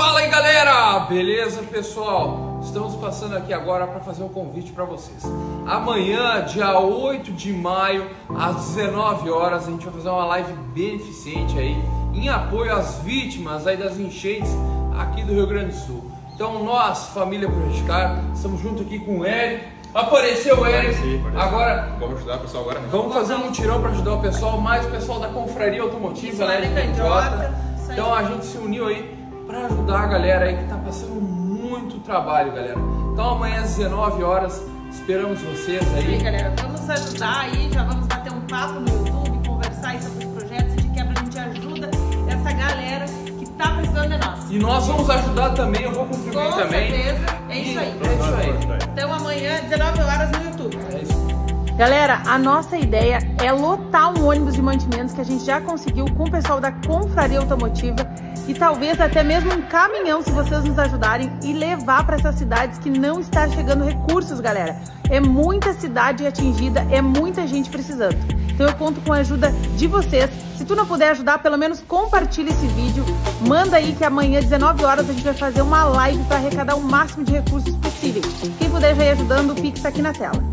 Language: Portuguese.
Fala aí galera, beleza pessoal? Estamos passando aqui agora para fazer um convite para vocês. Amanhã, dia 8 de maio, às 19 horas, a gente vai fazer uma live beneficente aí em apoio às vítimas aí das enchentes aqui do Rio Grande do Sul. Então nós, família Projetar, estamos junto aqui com o Eric. Apareceu o Eric. Apareci, apareci. Agora Vamos ajudar o pessoal agora? Vamos fazer um tirão para ajudar o pessoal, mais o pessoal da Confraria Automotiva, né? Então a gente se uniu aí para ajudar a galera aí que tá passando muito trabalho, galera. Então amanhã às 19 horas esperamos vocês E aí, aí. galera, vamos ajudar aí, já vamos bater um papo no YouTube, conversar aí sobre os projetos de quebra a gente ajuda essa galera que tá precisando de nós. E nós vamos ajudar também, eu vou contribuir Com também. certeza, é isso aí. É isso aí. Então amanhã, 19 horas no YouTube. É isso. Galera, a nossa ideia é lotar um ônibus de mantimentos que a gente já conseguiu com o pessoal da Confraria Automotiva e talvez até mesmo um caminhão, se vocês nos ajudarem, e levar para essas cidades que não está chegando recursos, galera. É muita cidade atingida, é muita gente precisando. Então eu conto com a ajuda de vocês. Se tu não puder ajudar, pelo menos compartilha esse vídeo. Manda aí que amanhã, 19 horas, a gente vai fazer uma live para arrecadar o máximo de recursos possíveis. Quem puder já ir ajudando, o Pix tá aqui na tela.